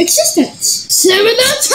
existence. Seven that's.